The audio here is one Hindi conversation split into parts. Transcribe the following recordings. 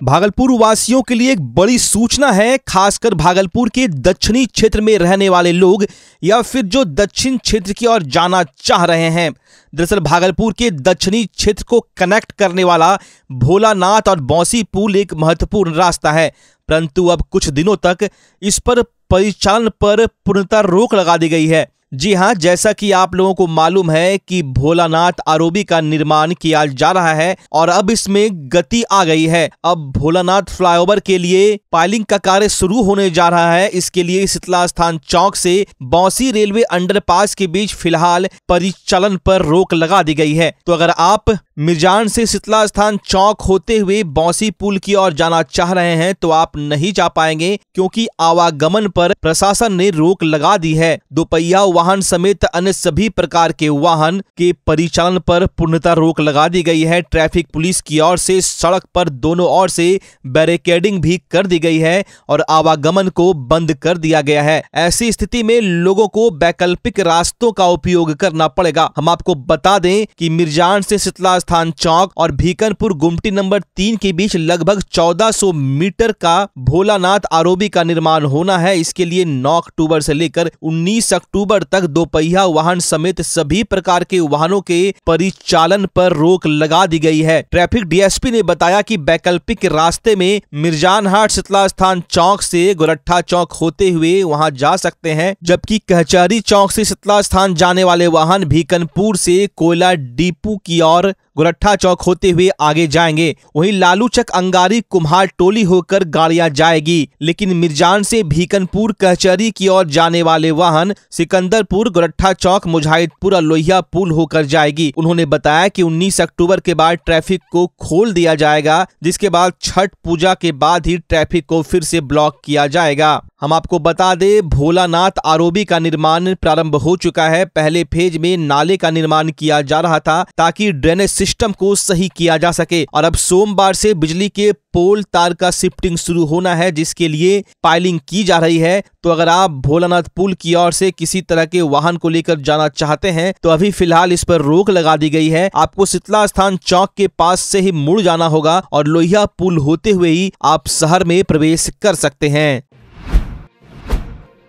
भागलपुर वासियों के लिए एक बड़ी सूचना है, खासकर भागलपुर के दक्षिणी क्षेत्र में रहने वाले लोग या फिर जो दक्षिण क्षेत्र की ओर जाना चाह रहे हैं। दरअसल भागलपुर के दक्षिणी क्षेत्र को कनेक्ट करने वाला भोलानाथ और बौसी पुल एक महत्वपूर्ण रास्ता है, परंतु अब कुछ दिनों तक इस पर परिचालन पर पूर्णतः रोक लगा दी गई है। जी हाँ, जैसा कि आप लोगों को मालूम है कि भोलानाथ आरोबी का निर्माण किया जा रहा है और अब इसमें गति आ गई है। अब भोलानाथ फ्लाईओवर के लिए पाइलिंग का कार्य शुरू होने जा रहा है। इसके लिए शीतला स्थान चौक से बौसी रेलवे अंडरपास के बीच फ़िलहाल परिचालन पर रोक लगा दी गई है। तो अगर आप मिर्जान से शीतला स्थान चौक होते हुए बौसी पुल की ओर जाना चाह रहे हैं तो आप नहीं जा पाएँगे, क्योंकि आवागमन पर प्रशासन ने रोक लगा दी है। दोपहिया वाहन समेत अन्य सभी प्रकार के वाहन के परिचालन पर पूर्णतः रोक लगा दी गई है। ट्रैफ़िक पुलिस की ओर से सड़क पर दोनों ओर से बैरिकेडिंग भी कर दी गई है और आवागमन को बंद कर दिया गया है। ऐसी स्थिति में लोगों को वैकल्पिक रास्तों का उपयोग करना पड़ेगा। हम आपको बता दें कि मिर्जान से शीतला स्थान चौक और भीकनपुर गुमटी नंबर तीन के बीच लगभग 1400 मीटर का भोलानाथ आरोबी का निर्माण होना है। इसके लिए 9 अक्टूबर से लेकर 19 अक्टूबर तक दोपहिया वाहन समेत सभी प्रकार के वाहनों के परिचालन पर रोक लगा दी गई है। ट्रैफ़िक डीएसपी ने बताया कि वैकल्पिक रास्ते में मिर्जान हाट शीतला स्थान चौक से गोरट्ठा चौक होते हुए वहाँ जा सकते हैं, जबकि कहचारी चौक से शीतला स्थान जाने वाले वाहन भीकनपुर से कोयला डिपू की ओर गोरट्ठा चौक होते हुए आगे जाएँगे। वहीं लालूचक अंगारी कुम्हार टोली होकर गाड़ियाँ जाएगी। लेकिन मिर्जान से भीकनपुर कचहरी की ओर जाने वाले वाहन सिकंदरपुर गोरट्ठा चौक मुजाहिदपुर और लोहिया पुल होकर जाएगी। उन्होंने बताया कि 19 अक्टूबर के बाद ट्रैफ़िक को खोल दिया जाएगा, जिसके बाद छठ पूजा के बाद ही ट्रैफ़िक को फिर से ब्लॉक किया जाएगा। हम आपको बता दें, भोलानाथ आरोबी का निर्माण प्रारंभ हो चुका है। पहले फ़ेज़ में नाले का निर्माण किया जा रहा था ताकि ड्रेनेज सिस्टम को सही किया जा सके। और अब सोमवार से बिजली के पोल तार का शिफ्टिंग शुरू होना है, जिसके लिए पाइलिंग की जा रही है। तो अगर आप भोलानाथ पुल की ओर से किसी तरह के वाहन को लेकर जाना चाहते हैं तो अभी फ़िलहाल इस पर रोक लगा दी गई है। आपको शीतला स्थान चौक के पास से ही मुड़ जाना होगा और लोहिया पुल होते हुए ही आप शहर में प्रवेश कर सकते हैं।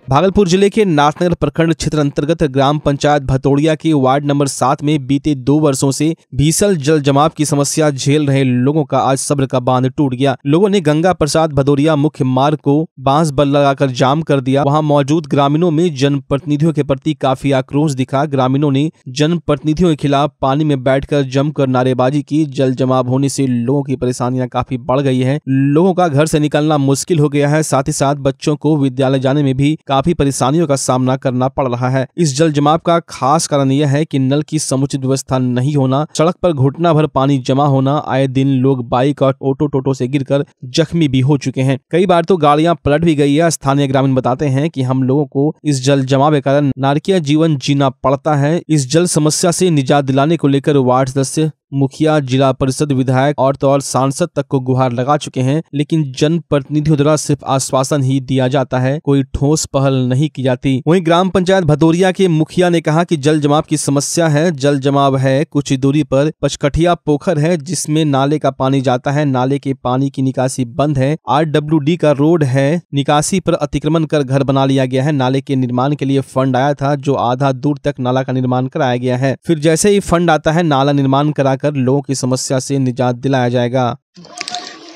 भागलपुर ज़िले के नाथनगर प्रखंड क्षेत्र अंतर्गत ग्राम पंचायत भतोड़िया के वार्ड नंबर सात में बीते दो वर्षों से भीषण जल जमाव की समस्या झेल रहे लोगों का आज सब्र का बाँध टूट गया। लोगों ने गंगा प्रसाद भदौरिया मुख्य मार्ग को बाँस बल लगाकर जाम कर दिया। वहाँ मौजूद ग्रामीणों में जनप्रतिनिधियों के प्रति काफ़ी आक्रोश दिखा। ग्रामीणों ने जनप्रतिनिधियों के खिलाफ पानी में बैठकर जमकर नारेबाजी की। जल जमाव होने से लोगों की परेशानियाँ काफ़ी बढ़ गई है। लोगों का घर से निकलना मुश्किल हो गया है। साथ ही साथ बच्चों को विद्यालय जाने में भी काफ़ी परेशानियों का सामना करना पड़ रहा है। इस जल जमाव का खास कारण यह है कि नल की समुचित व्यवस्था नहीं होना, सड़क पर घुटना भर पानी जमा होना, आए दिन लोग बाइक और ऑटो टोटो से गिरकर जख्मी भी हो चुके हैं। कई बार तो गाड़ियाँ पलट भी गई है। स्थानीय ग्रामीण बताते हैं कि हम लोगों को इस जल जमाव के कारण नारकीय जीवन जीना पड़ता है। इस जल समस्या से निजात दिलाने को लेकर वार्ड सदस्य मुखिया, जिला परिषद विधायक और तो और सांसद तक को गुहार लगा चुके हैं, लेकिन जन प्रतिनिधियों द्वारा सिर्फ़ आश्वासन ही दिया जाता है, कोई ठोस पहल नहीं की जाती। वहीं ग्राम पंचायत भदौरिया के मुखिया ने कहा कि जल जमाव की समस्या है, जल जमाव है, कुछ दूरी पर पचकठिया पोखर है, जिसमें नाले का पानी जाता है, नाले के पानी की निकासी बंद है, आरडब्ल्यूडी का रोड है, निकासी पर अतिक्रमण कर घर बना लिया गया है, नाले के निर्माण के लिए फंड आया था, जो आधा दूर तक नाला का निर्माण कराया गया है। फिर जैसे ही फंड आता है, नाला निर्माण करा कर लोगों की समस्या से निजात दिलाया जाएगा।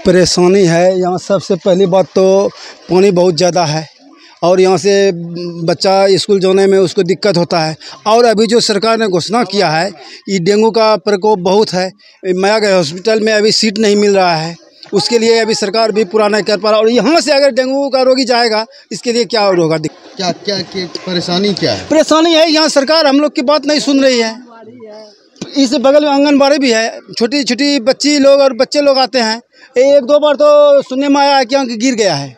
परेशानी है। यहाँ सबसे पहली बात तो पानी बहुत ज़्यादा है और यहाँ से बच्चा स्कूल जाने में उसको दिक्कत होता है। और अभी जो सरकार ने घोषणा किया है ये डेंगू का प्रकोप बहुत है। माया गए हॉस्पिटल में अभी सीट नहीं मिल रहा है। उसके लिए अभी सरकार भी पूरा नहीं कर पा रहा और यहाँ से अगर डेंगू का रोगी जाएगा इसके लिए क्या होगा? क्या क्या परेशानी क्या है? परेशानी है यहाँ सरकार हम लोग की बात नहीं सुन रही है। इस बगल में आंगनबाड़ी भी है। छोटी छोटी बच्ची लोग और बच्चे लोग आते हैं। एक दो बार तो सुनने में आया कि यहाँ गिर गया है।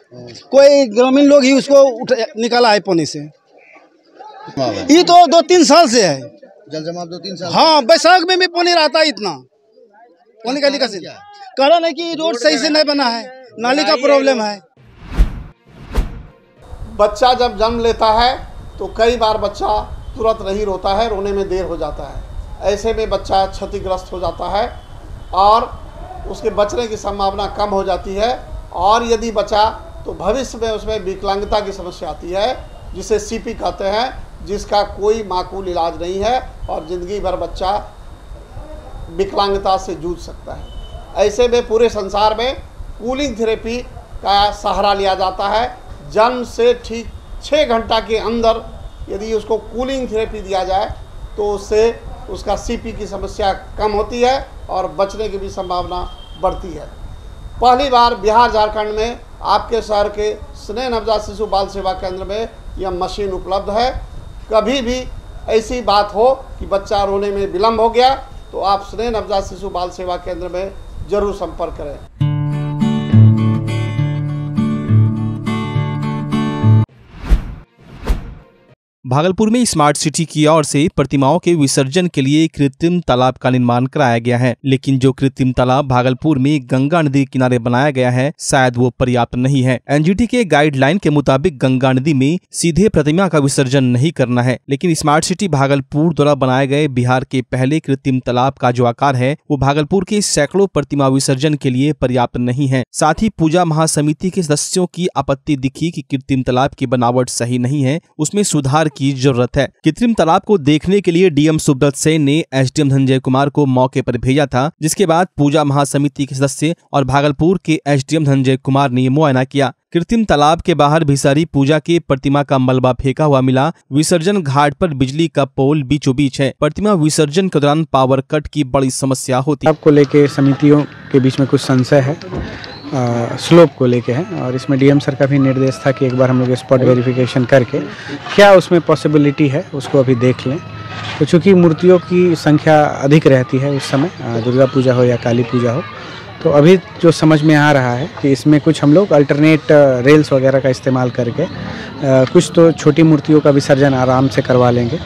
कोई ग्रामीण लोग ही उसको उठ निकाला है पानी से। ये तो दो तीन साल से है। जल जमाव दो तीन साल हाँ बैसाख में भी पानी रहता है इतना। पानी का निकासी। कारण है कि रोड सही से नहीं बना है। नाली का प्रॉब्लम है। बच्चा जब जन्म लेता है तो कई बार बच्चा तुरंत नहीं रोता है रोने में देर हो जाता है। ऐसे में बच्चा क्षतिग्रस्त हो जाता है और उसके बचने की संभावना कम हो जाती है। और यदि बचा तो भविष्य में उसमें विकलांगता की समस्या आती है, जिसे सीपी कहते हैं, जिसका कोई माकूल इलाज नहीं है और ज़िंदगी भर बच्चा विकलांगता से जूझ सकता है। ऐसे में पूरे संसार में कूलिंग थेरेपी का सहारा लिया जाता है। जन्म से ठीक छः घंटा के अंदर यदि उसको कूलिंग थेरेपी दिया जाए तो उससे उसका सीपी की समस्या कम होती है और बचने की भी संभावना बढ़ती है। पहली बार बिहार झारखंड में आपके शहर के स्नेह नवजात शिशु बाल सेवा केंद्र में यह मशीन उपलब्ध है। कभी भी ऐसी बात हो कि बच्चा रोने में विलम्ब हो गया तो आप स्नेह नवजात शिशु बाल सेवा केंद्र में ज़रूर संपर्क करें। भागलपुर में स्मार्ट सिटी की ओर से प्रतिमाओं के विसर्जन के लिए कृत्रिम तालाब का निर्माण कराया गया है। लेकिन जो कृत्रिम तालाब भागलपुर में गंगा नदी किनारे बनाया गया है, शायद वो पर्याप्त नहीं है। एनजीटी के गाइडलाइन के मुताबिक गंगा नदी में सीधे प्रतिमा का विसर्जन नहीं करना है। लेकिन स्मार्ट सिटी भागलपुर द्वारा बनाए गए बिहार के पहले कृत्रिम तालाब का जो आकार है, वो भागलपुर के सैकड़ों प्रतिमा विसर्जन के लिए पर्याप्त नहीं है। साथ ही पूजा महासमिति के सदस्यों की आपत्ति दिखी कि कृत्रिम तालाब की बनावट सही नहीं है, उसमें सुधार की ज़रूरत है। कृत्रिम तालाब को देखने के लिए डीएम सुब्रत सेन ने एसडीएम धनंजय कुमार को मौके पर भेजा था, जिसके बाद पूजा महासमिति के सदस्य और भागलपुर के एसडीएम धनंजय कुमार ने मुआयना किया। कृत्रिम तालाब के बाहर भिसारी पूजा के प्रतिमा का मलबा फेंका हुआ मिला। विसर्जन घाट पर बिजली का पोल बीचों बीच है। प्रतिमा विसर्जन के दौरान पावर कट की बड़ी समस्या होती। है आपको लेके समितियों के बीच में कुछ संशय है। स्लोप को लेके हैं और इसमें डीएम सर का भी निर्देश था कि एक बार हम लोग स्पॉट वेरिफिकेशन करके क्या उसमें पॉसिबिलिटी है, उसको अभी देख लें। तो चूँकि मूर्तियों की संख्या अधिक रहती है उस समय दुर्गा पूजा हो या काली पूजा हो तो अभी जो समझ में आ रहा है कि इसमें कुछ हम लोग अल्टरनेट रेल्स वगैरह का इस्तेमाल करके कुछ तो छोटी मूर्तियों का विसर्जन आराम से करवा लेंगे।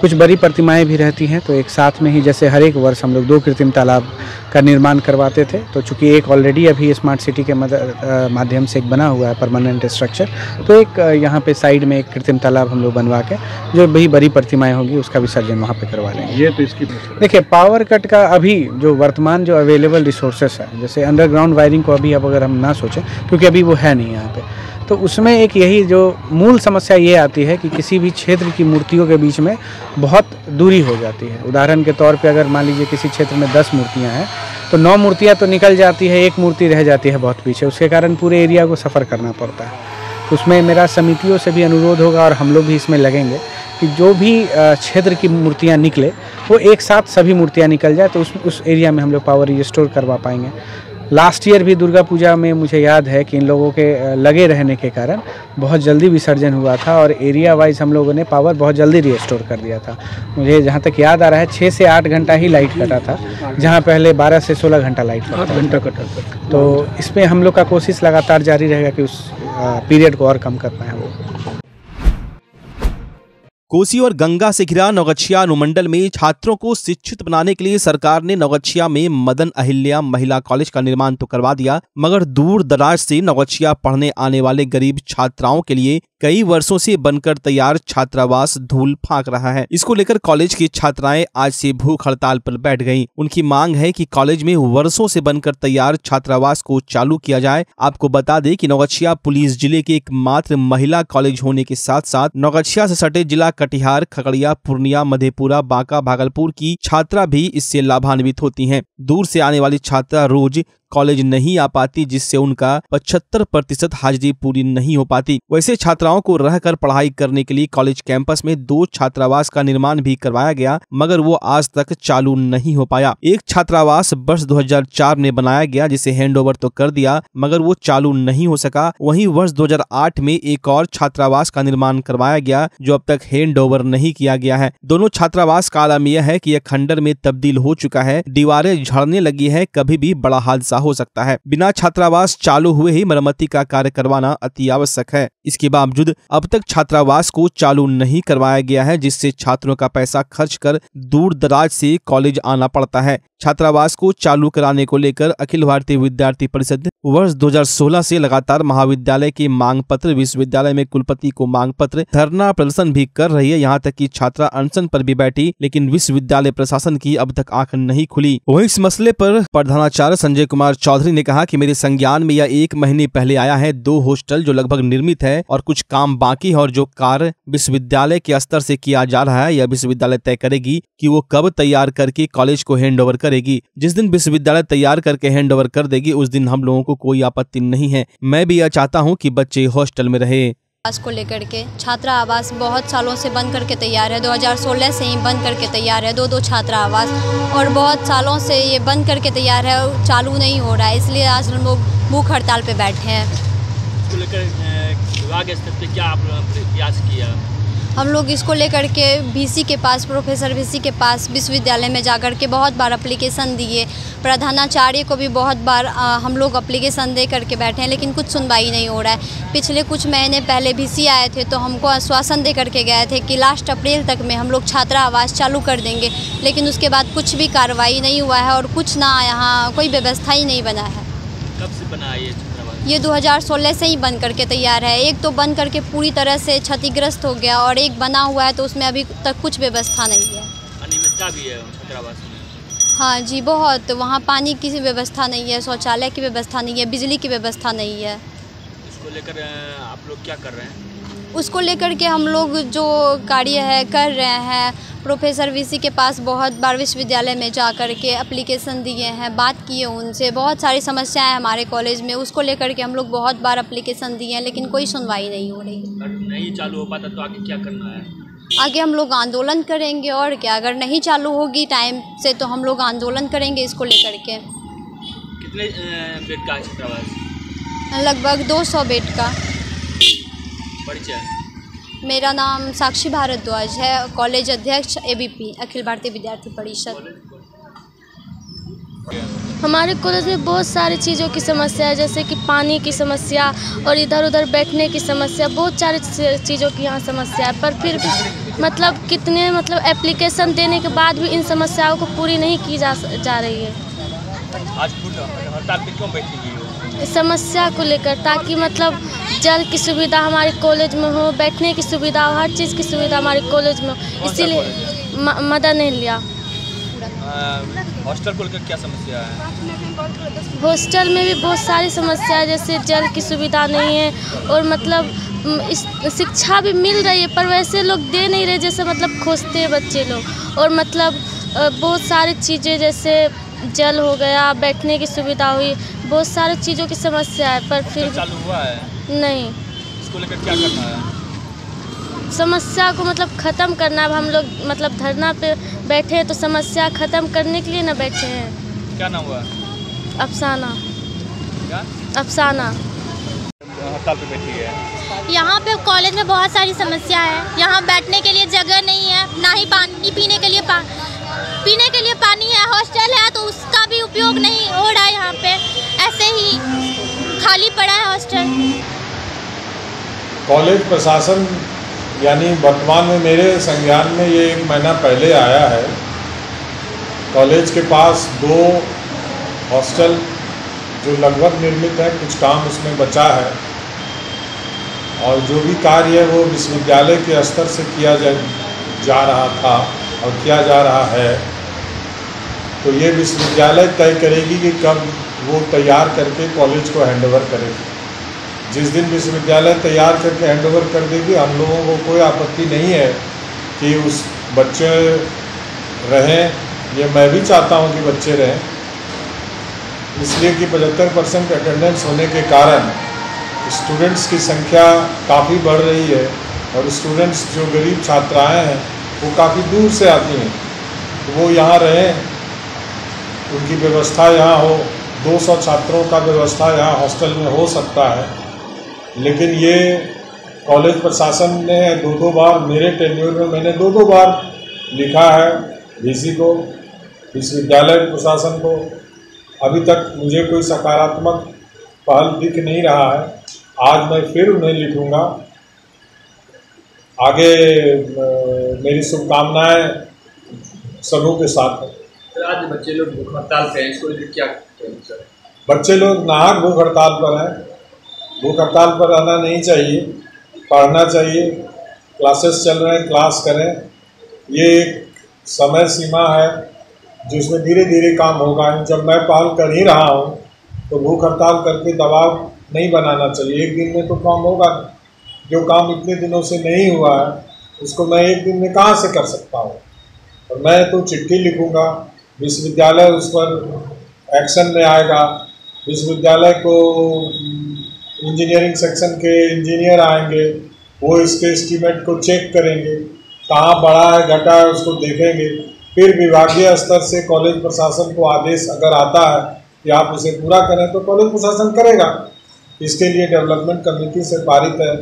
कुछ बड़ी प्रतिमाएँ भी रहती हैं तो एक साथ में ही जैसे हर एक वर्ष हम लोग दो कृत्रिम तालाब का निर्माण करवाते थे तो चूँकि एक ऑलरेडी अभी स्मार्ट सिटी के माध्यम से एक बना हुआ है परमानेंट स्ट्रक्चर तो एक यहाँ पे साइड में एक कृत्रिम तालाब हम लोग बनवा के जो भी बड़ी प्रतिमाएँ होगी उसका विसर्जन वहाँ पे करवा लेंगे। ये तो इसकी देखिए पावर कट का अभी जो वर्तमान जो अवेलेबल रिसोर्सेस है जैसे अंडरग्राउंड वायरिंग को अभी अब अगर हम ना सोचें क्योंकि अभी वो है नहीं यहाँ पे तो उसमें एक यही जो मूल समस्या ये आती है कि किसी भी क्षेत्र की मूर्तियों के बीच में बहुत दूरी हो जाती है। उदाहरण के तौर पे अगर मान लीजिए किसी क्षेत्र में दस मूर्तियाँ हैं तो नौ मूर्तियाँ तो निकल जाती है, एक मूर्ति रह जाती है बहुत पीछे। उसके कारण पूरे एरिया को सफ़र करना पड़ता है। उसमें मेरा समितियों से भी अनुरोध होगा और हम लोग भी इसमें लगेंगे कि जो भी क्षेत्र की मूर्तियाँ निकले, वो एक साथ सभी मूर्तियाँ निकल जाए तो उस उस एरिया में हम लोग पावर रिस्टोर करवा पाएँगे। लास्ट ईयर भी दुर्गा पूजा में मुझे याद है कि इन लोगों के लगे रहने के कारण बहुत जल्दी विसर्जन हुआ था और एरिया वाइज हम लोगों ने पावर बहुत जल्दी रिस्टोर कर दिया था। मुझे जहाँ तक याद आ रहा है छः से आठ घंटा ही लाइट कटा था जहाँ पहले बारह से सोलह घंटा लाइट कटा घंटा कटा था। तो इसमें हम लोग का कोशिश लगातार जारी रहेगा कि उस पीरियड को और कम कर पाए वो कोसी और गंगा से घिरा नौगछिया अनुमंडल में छात्रों को शिक्षित बनाने के लिए सरकार ने नौगछिया में मदन अहिल्या महिला कॉलेज का निर्माण तो करवा दिया, मगर दूर दराज से नौगछिया पढ़ने आने वाले गरीब छात्राओं के लिए कई वर्षों से बनकर तैयार छात्रावास धूल फाक रहा है इसको लेकर कॉलेज की छात्राएँ आज से भूख हड़ताल पर बैठ गईं। उनकी मांग है कि कॉलेज में वर्षों से बनकर तैयार छात्रावास को चालू किया जाए आपको बता दें कि नौगछिया पुलिस ज़िले के एकमात्र महिला कॉलेज होने के साथ साथ नौगछिया से सटे जिला कटिहार, खगड़िया, पूर्णिया, मधेपुरा, बांका, भागलपुर की छात्रा भी इससे लाभान्वित होती हैं। दूर से आने वाली छात्रा रोज कॉलेज नहीं आ पाती, जिससे उनका पचहत्तर प्रतिशत हाजिरी पूरी नहीं हो पाती। वैसे छात्राओं को रहकर पढ़ाई करने के लिए कॉलेज कैंपस में दो छात्रावास का निर्माण भी करवाया गया, मगर वो आज तक चालू नहीं हो पाया। एक छात्रावास वर्ष 2004 में बनाया गया, जिसे हैंडओवर तो कर दिया, मगर वो चालू नहीं हो सका। वहीं वर्ष 2008 में एक और छात्रावास का निर्माण करवाया गया, जो अब तक हैंड ओवर नहीं किया गया है। दोनों छात्रावास का आलम यह है की यह खंडर में तब्दील हो चुका है, दीवारें झड़ने लगी है, कभी भी बड़ा हादसा हो सकता है। बिना छात्रावास चालू हुए ही मरम्मती का कार्य करवाना अति आवश्यक है। इसके बावजूद अब तक छात्रावास को चालू नहीं करवाया गया है, जिससे छात्रों का पैसा खर्च कर दूर दराज से कॉलेज आना पड़ता है। छात्रावास को चालू कराने को लेकर अखिल भारतीय विद्यार्थी परिषद वर्ष 2016 से लगातार महाविद्यालय के मांग पत्र विश्वविद्यालय में कुलपति को मांग पत्र धरना प्रदर्शन भी कर रही है। यहाँ तक कि छात्रा अनशन पर भी बैठी, लेकिन विश्वविद्यालय प्रशासन की अब तक आँख नहीं खुली। वहीं इस मसले पर प्रधानाचार्य संजय कुमार चौधरी ने कहा कि मेरे संज्ञान में यह एक महीने पहले आया है, दो हॉस्टल जो लगभग निर्मित है और कुछ काम बाकी है और जो कार्य विश्वविद्यालय के स्तर से किया जा रहा है, यह विश्वविद्यालय तय करेगी कि वो कब तैयार करके कॉलेज को हैंड ओवर करेगी। जिस दिन विश्वविद्यालय तैयार करके हैंड ओवर कर देगी, उस दिन हम लोगों को कोई आपत्ति नहीं है। मैं भी यह चाहता हूँ की बच्चे हॉस्टल में रहे। आवास को लेकर के। छात्रा आवास बहुत सालों से बंद करके तैयार है। 2016 से ही बंद करके तैयार है। दो दो छात्रा आवास और बहुत सालों से ये बंद करके तैयार है और चालू नहीं हो रहा है, इसलिए आज हम लोग भूख हड़ताल पे बैठे हैं। इसको लेकर विभाग स्तर पर क्या आप प्रयास किया? हम लोग इसको लेकर के वीसी के पास प्रोफेसर वीसी के पास विश्वविद्यालय में जाकर के बहुत बार अप्लीकेशन दिए। प्रधानाचार्य को भी बहुत बार अ, हम लोग अप्लीकेशन दे करके बैठे हैं लेकिन कुछ सुनवाई नहीं हो रहा है। पिछले कुछ महीने पहले वीसी आए थे तो हमको आश्वासन दे करके गए थे कि लास्ट अप्रैल तक में हम लोग छात्रा आवास चालू कर देंगे लेकिन उसके बाद कुछ भी कार्रवाई नहीं हुआ है और कुछ ना यहाँ कोई व्यवस्था ही नहीं बना है। कब से बना है ये छात्रावास ये 2016 से ही बन करके तैयार है। एक तो बन करके पूरी तरह से क्षतिग्रस्त हो गया और एक बना हुआ है तो उसमें अभी तक कुछ व्यवस्था नहीं है। अनियमितता भी है छात्रावास में। हाँ जी बहुत। वहाँ पानी की व्यवस्था नहीं है शौचालय की व्यवस्था नहीं है बिजली की व्यवस्था नहीं है। इसको लेकर आप लोग क्या कर रहे हैं? उसको लेकर के हम लोग जो कार्य है कर रहे हैं। प्रोफेसर वीसी के पास बहुत बार विश्वविद्यालय में जा कर के अप्लीकेशन दिए हैं बात किए उनसे। बहुत सारी समस्याएँ हैं हमारे कॉलेज में उसको लेकर के हम लोग बहुत बार एप्लीकेशन दिए हैं लेकिन कोई सुनवाई नहीं हो रही। नहीं चालू हो पाता तो आगे क्या करना है? आगे हम लोग आंदोलन करेंगे और क्या अगर नहीं चालू होगी टाइम से तो हम लोग आंदोलन करेंगे इसको लेकर के। कितने बेड का छात्रावास लगभग 200 बेड का। परिचय? मेरा नाम साक्षी भारद्वाज है कॉलेज अध्यक्ष एबीपी अखिल भारतीय विद्यार्थी परिषद। हमारे कॉलेज में बहुत सारी चीज़ों की समस्या है जैसे कि पानी की समस्या और इधर उधर बैठने की समस्या बहुत सारी चीज़ों की यहाँ समस्या है पर फिर भी मतलब कितने मतलब एप्लीकेशन देने के बाद भी इन समस्याओं को पूरी नहीं की जा जा रही है। आज हड़ताल पे क्यों बैठी हुई समस्या को लेकर ताकि मतलब जल की सुविधा हमारे कॉलेज में हो बैठने की सुविधा हो हर चीज़ की सुविधा हमारे कॉलेज में हो इसीलिए मदद नहीं लिया। हॉस्टल को लेकर क्या समस्या है? हॉस्टल में भी बहुत सारी समस्या है जैसे जल की सुविधा नहीं है और मतलब इस शिक्षा भी मिल रही है पर वैसे लोग दे नहीं रहे जैसे मतलब खोजते हैं बच्चे लोग और मतलब बहुत सारी चीज़ें जैसे जल हो गया बैठने की सुविधा हुई बहुत सारी चीज़ों की समस्या है पर फिर चालू हुआ है। नहीं। इसको लेकर क्या करना है? समस्या को मतलब ख़त्म करना अब हम लोग मतलब धरना पे बैठे हैं तो समस्या ख़त्म करने के लिए ना बैठे हैं। क्या नाम हुआ? अफसाना। क्या? अफसाना। हड़ताल पे बैठी है। यहाँ पे कॉलेज में बहुत सारी समस्या है। यहाँ बैठने के लिए जगह नहीं है ना ही पानी पीने के लिए पा, पीने के लिए है हॉस्टल है तो उसका भी उपयोग नहीं हो रहा है यहाँ पे। ऐसे ही खाली पड़ा है हॉस्टल। कॉलेज प्रशासन यानी वर्तमान में मेरे संज्ञान में ये एक महीना पहले आया है। कॉलेज के पास दो हॉस्टल जो लगभग निर्मित है कुछ काम उसमें बचा है। और जो भी कार्य है वो विश्वविद्यालय के स्तर से किया जा, जा रहा था और किया जा रहा है। तो ये विश्वविद्यालय तय करेगी कि कब वो तैयार करके कॉलेज को हैंडओवर करेगी। जिस दिन विश्वविद्यालय तैयार करके हैंडओवर कर देगी, हम लोगों को कोई आपत्ति नहीं है कि उस बच्चे रहें। ये मैं भी चाहता हूँ कि बच्चे रहें। इसलिए कि पचहत्तर परसेंट अटेंडेंस होने के कारण स्टूडेंट्स की संख्या काफ़ी बढ़ रही है और स्टूडेंट्स जो गरीब छात्राएँ हैं, वो काफ़ी दूर से आती हैं। तो वो यहाँ रहें उनकी व्यवस्था यहाँ हो 200 छात्रों का व्यवस्था यहाँ हॉस्टल में हो सकता है। लेकिन ये कॉलेज प्रशासन ने दो दो बार, मेरे टेन्योर में मैंने दो दो बार लिखा है वीसी को विश्वविद्यालय प्रशासन को। अभी तक मुझे कोई सकारात्मक पहल दिख नहीं रहा है। आज मैं फिर उन्हें लिखूँगा। आगे मेरी शुभकामनाएँ सबों के साथ है। आज बच्चे लोग भूख हड़ताल पे हैं, इसको क्या सर बच्चे लोग नाहक भूख हड़ताल पर हैं। भूख हड़ताल पर रहना नहीं चाहिए, पढ़ना चाहिए, क्लासेस चल रहे हैं, क्लास करें। ये एक समय सीमा है जिसमें धीरे धीरे काम होगा। जब मैं पहल कर ही रहा हूँ तो भूख हड़ताल करके दबाव नहीं बनाना चाहिए। एक दिन में तो काम होगा जो काम इतने दिनों से नहीं हुआ है, उसको मैं एक दिन में कहाँ से कर सकता हूँ? और मैं तो चिट्ठी लिखूँगा विश्वविद्यालय उस पर एक्शन में आएगा। विश्वविद्यालय को इंजीनियरिंग सेक्शन के इंजीनियर आएँगे। वो इसके एस्टीमेट को चेक करेंगे। कहाँ बढ़ा है, घटा है, उसको देखेंगे। फिर विभागीय स्तर से कॉलेज प्रशासन को आदेश अगर आता है कि आप उसे पूरा करें तो कॉलेज प्रशासन करेगा। इसके लिए डेवलपमेंट कमेटी से पारित है।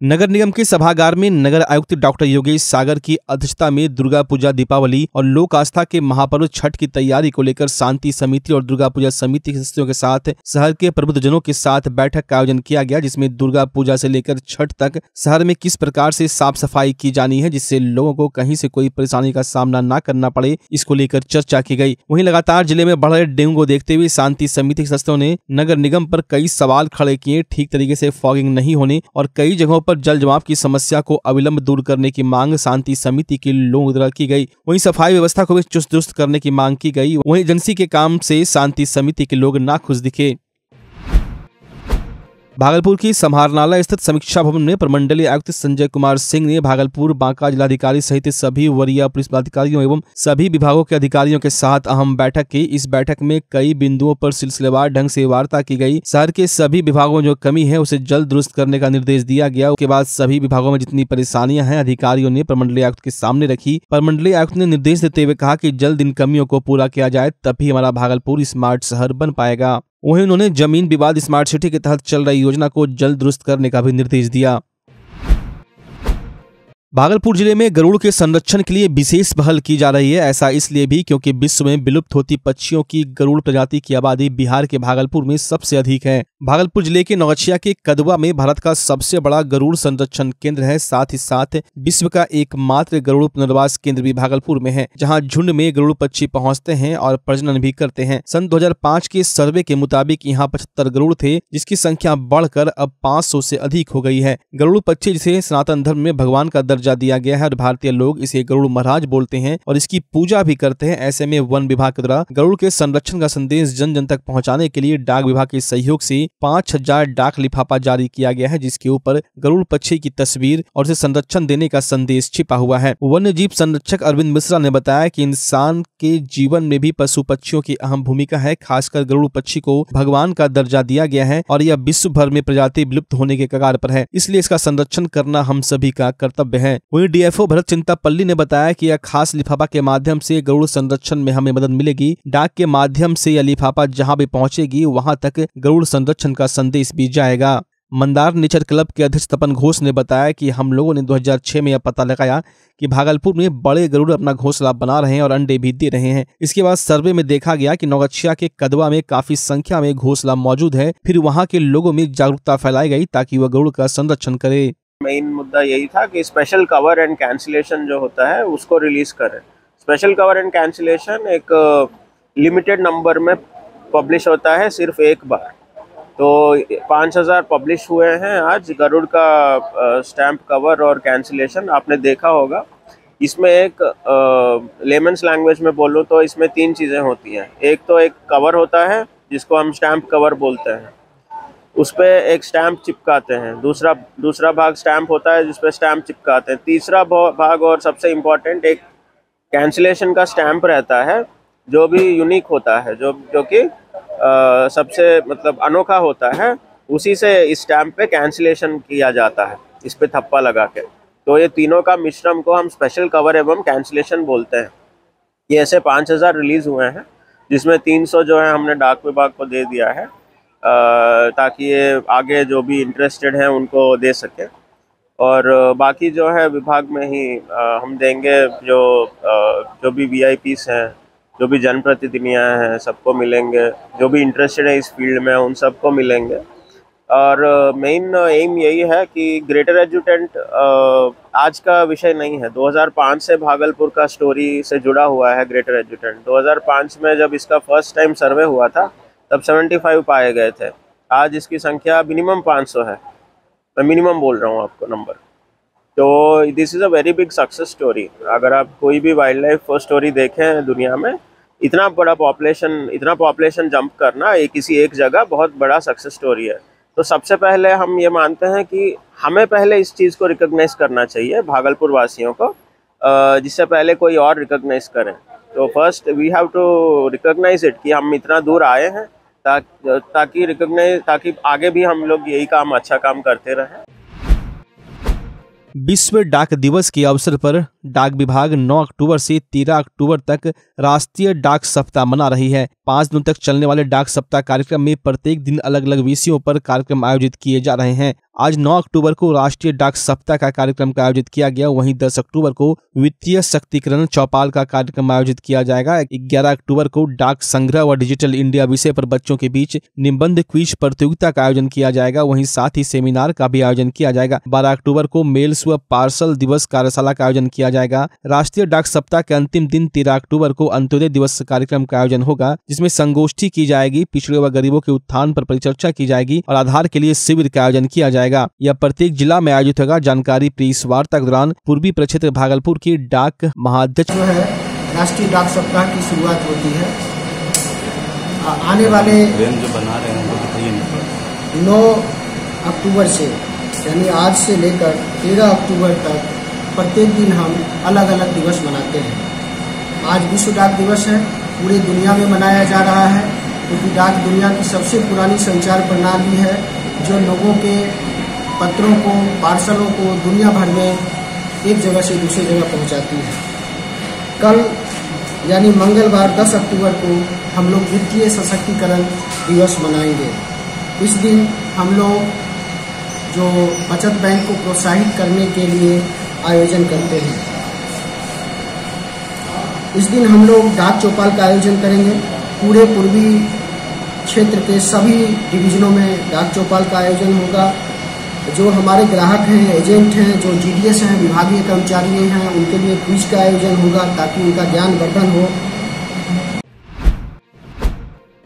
नगर निगम के सभागार में नगर आयुक्त डॉक्टर योगेश सागर की अध्यक्षता में दुर्गा पूजा दीपावली और लोक आस्था के महापर्व छठ की तैयारी को लेकर शांति समिति और दुर्गा पूजा समिति के सदस्यों के साथ, शहर के प्रबुद्धजनों के साथ बैठक का आयोजन किया गया, जिसमें दुर्गा पूजा से लेकर छठ तक शहर में किस प्रकार से साफ़ सफ़ाई की जानी है, जिससे लोगों को कहीं से कोई परेशानी का सामना न करना पड़े, इसको लेकर चर्चा की गई। वहीं लगातार ज़िले में बढ़ रहे डेंगू को देखते हुए शांति समिति के सदस्यों ने नगर निगम पर कई सवाल खड़े किए, ठीक तरीके से फॉगिंग नहीं होने और कई जगहों पर जल जमाव की समस्या को अविलंब दूर करने की मांग शांति समिति के लोगों द्वारा की गई। वहीं सफ़ाई व्यवस्था को भी चुस्त दुरुस्त करने की मांग की गई। वहीं एजेंसी के काम से शांति समिति के लोग नाखुश दिखे। भागलपुर की समाहरणालय स्थित समीक्षा भवन में प्रमंडलीय आयुक्त संजय कुमार सिंह ने भागलपुर बांका जिलाधिकारी सहित सभी वरीय पुलिस पदाधिकारियों एवं सभी विभागों के अधिकारियों के साथ अहम बैठक की। इस बैठक में कई बिंदुओं पर सिलसिलेवार ढंग से वार्ता की गई। शहर के सभी विभागों में जो कमी है, उसे जल्द दुरुस्त करने का निर्देश दिया गया। उसके बाद सभी विभागों में जितनी परेशानियाँ हैं, अधिकारियों ने प्रमंडलीय आयुक्त के सामने रखी। प्रमंडलीय आयुक्त ने निर्देश देते हुए कहा की जल्द इन कमियों को पूरा किया जाए तभी हमारा भागलपुर स्मार्ट शहर बन पाएगा। वहीं उन्होंने ज़मीन विवाद स्मार्ट सिटी के तहत चल रही योजना को जल्द दुरुस्त करने का भी निर्देश दिया। भागलपुर ज़िले में गरुड़ के संरक्षण के लिए विशेष पहल की जा रही है, ऐसा इसलिए भी क्योंकि विश्व में विलुप्त होती पक्षियों की गरुड़ प्रजाति की आबादी बिहार के भागलपुर में सबसे अधिक है। भागलपुर ज़िले के नौगछिया के कदवा में भारत का सबसे बड़ा गरुड़ संरक्षण केंद्र है। साथ ही साथ विश्व का एकमात्र गरुड़ पुनर्वास केंद्र भी भागलपुर में है, जहाँ झुंड में गरुड़ पक्षी पहुँचते हैं और प्रजनन भी करते हैं। सन दो हज़ार पाँच के सर्वे के मुताबिक यहाँ पचहत्तर गरुड़ थे, जिसकी संख्या बढ़कर अब पाँच से अधिक हो गई है। गरुड़ पक्षी जिसे सनातन धर्म में भगवान का दर्जा दिया गया है और भारतीय लोग इसे गरुड़ महाराज बोलते हैं और इसकी पूजा भी करते हैं। ऐसे में वन विभाग के द्वारा गरुड़ के संरक्षण का संदेश जन जन तक पहुँचाने के लिए डाक विभाग के सहयोग पाँच हज़ार डाक लिफाफा जारी किया गया है, जिसके ऊपर गरुड़ पक्षी की तस्वीर और उसे संरक्षण देने का संदेश छिपा हुआ है। वन्य जीव संरक्षक अरविंद मिश्रा ने बताया की इंसान के जीवन में भी पशु पक्षियों की अहम भूमिका है, खासकर गरुड़ पक्षी को भगवान का दर्जा दिया गया है और यह विश्व भर में प्रजाति विलुप्त होने के कगार पर है, इसलिए इसका संरक्षण करना हम सभी का कर्तव्य है। वहीं डीएफओ भरत चिंतापल्ली ने बताया कि यह खास लिफाफा के माध्यम से गरुड़ संरक्षण में हमें मदद मिलेगी। डाक के माध्यम से यह लिफाफा जहाँ भी पहुंचेगी, वहाँ तक गरुड़ संरक्षण का संदेश भी जाएगा। मंदार नेचर क्लब के अध्यक्ष तपन घोष ने बताया कि हम लोगों ने 2006 में यह पता लगाया कि भागलपुर में बड़े गरुड़ अपना घोंसला बना रहे हैं और अंडे भी दे रहे हैं। इसके बाद सर्वे में देखा गया कि नौगछिया के कदवा में काफ़ी संख्या में घोंसला मौजूद है। फिर वहाँ के लोगों में जागरूकता फैलाई गई ताकि वह गरुड़ का संरक्षण करे। मेन मुद्दा यही था कि स्पेशल कवर एंड कैंसिलेशन जो होता है, उसको रिलीज़ करें। स्पेशल कवर एंड कैंसिलेशन एक लिमिटेड नंबर में पब्लिश होता है सिर्फ़ एक बार। तो पाँच हज़ार पब्लिश हुए हैं आज। गरुड़ का स्टैम्प कवर और कैंसिलेशन आपने देखा होगा। इसमें एक लेमन्स लैंग्वेज में बोलूँ तो इसमें तीन चीज़ें होती हैं। एक तो एक कवर होता है, जिसको हम स्टैम्प कवर बोलते हैं। उस पर एक स्टैम्प चिपकाते हैं। दूसरा दूसरा भाग स्टैम्प होता है, जिस पर स्टैम्प चिपकाते हैं। तीसरा भाग और सबसे इम्पोर्टेंट एक कैंसिलेशन का स्टैम्प रहता है, जो भी यूनिक होता है, जो जो कि सबसे मतलब अनोखा होता है, उसी से इस स्टैम्प पे कैंसिलेशन किया जाता है, इस पे थप्पा लगा के। तो ये तीनों का मिश्रम को हम स्पेशल कवर एवं कैंसिलेशन बोलते हैं। ये ऐसे पाँच हज़ार रिलीज़ हुए हैं, जिसमें तीन सौ जो है हमने डाक विभाग को दे दिया है ताकि ये आगे जो भी इंटरेस्टेड हैं उनको दे सकें। और बाकी जो है विभाग में ही हम देंगे जो जो भी वी हैं जो भी जनप्रतिनिधियाँ हैं, सबको मिलेंगे। जो भी इंटरेस्टेड है इस फ़ील्ड में, उन सबको मिलेंगे। और मेन एम यही है कि ग्रेटर एजुटेंट आज का विषय नहीं है। 2005 से भागलपुर का स्टोरी से जुड़ा हुआ है ग्रेटर एजुटेंट 2005 में जब इसका फ़र्स्ट टाइम सर्वे हुआ था, तब 75 पाए गए थे। आज इसकी संख्या मिनिमम 500 है। मैं मिनिमम बोल रहा हूँ आपको नंबर तो this is a very big success story अगर आप कोई भी वाइल्ड लाइफ स्टोरी देखें दुनिया में इतना बड़ा पॉपुलेशन इतना पॉपुलेशन जंप करना एक किसी एक जगह बहुत बड़ा सक्सेस स्टोरी है। तो सबसे पहले हम ये मानते हैं कि हमें पहले इस चीज़ को रिकॉग्नाइज करना चाहिए भागलपुर वासियों को जिससे पहले कोई और रिकॉग्नाइज करें। तो first we have to recognise it कि हम इतना दूर आए हैं ताकि रिकॉग्नाइज ताकि आगे भी हम लोग यही काम अच्छा काम करते रहें। विश्व डाक दिवस के अवसर पर डाक विभाग 9 अक्टूबर से 13 अक्टूबर तक राष्ट्रीय डाक सप्ताह मना रही है। पाँच दिनों तक चलने वाले डाक सप्ताह कार्यक्रम में प्रत्येक दिन अलग अलग विषयों पर कार्यक्रम आयोजित किए जा रहे हैं। आज 9 अक्टूबर को राष्ट्रीय डाक सप्ताह का कार्यक्रम का आयोजित किया गया। वहीं 10 अक्टूबर को वित्तीय शक्तिकरण चौपाल का कार्यक्रम आयोजित किया जाएगा। 11 अक्टूबर को डाक संग्रह व डिजिटल इंडिया विषय पर बच्चों के बीच निबंध क्विज प्रतियोगिता का आयोजन किया जाएगा। वहीं साथ ही सेमिनार का भी आयोजन किया जाएगा। बारह अक्टूबर को मेल्स व पार्सल दिवस कार्यशाला का आयोजन किया जाएगा। राष्ट्रीय डाक सप्ताह के अंतिम दिन तेरह अक्टूबर को अंत्योदय दिवस कार्यक्रम का आयोजन होगा जिसमें संगोष्ठी की जाएगी पिछड़े व गरीबों के उत्थान पर परिचर्चा की जाएगी और आधार के लिए शिविर का आयोजन किया जाएगा। जाएगा यह प्रत्येक जिला में आयोजित होगा। जानकारी प्रेस वार्ता के दौरान पूर्वी प्रक्षेत्र भागलपुर की डाक महाध्यक्ष। जो है राष्ट्रीय डाक सप्ताह की शुरुआत होती है। आने वाले जो बना रहे हैं नौ अक्टूबर से यानी आज से लेकर तेरह अक्टूबर तक प्रत्येक दिन हम अलग अलग दिवस मनाते हैं। आज विश्व डाक दिवस है, पूरे दुनिया में मनाया जा रहा है, क्योंकि डाक दुनिया की सबसे पुरानी संचार प्रणाली है, जो लोगों के पत्रों को, पार्सलों को दुनिया भर में एक जगह से दूसरी जगह पहुंचाती है। कल, यानी मंगलवार 10 अक्टूबर को हम लोग वित्तीय सशक्तिकरण दिवस मनाएँगे। इस दिन हम लोग जो बचत बैंक को प्रोत्साहित करने के लिए आयोजन करते हैं। इस दिन हम लोग डाक चौपाल का आयोजन करेंगे। पूरे पूर्वी क्षेत्र के सभी डिवीजनों में डाक चौपाल का आयोजन होगा। जो हमारे ग्राहक हैं, एजेंट हैं, जो जीडीएस हैं, विभागीय कर्मचारी हैं, उनके लिए क्विज का आयोजन होगा ताकि उनका ज्ञान वर्धन हो।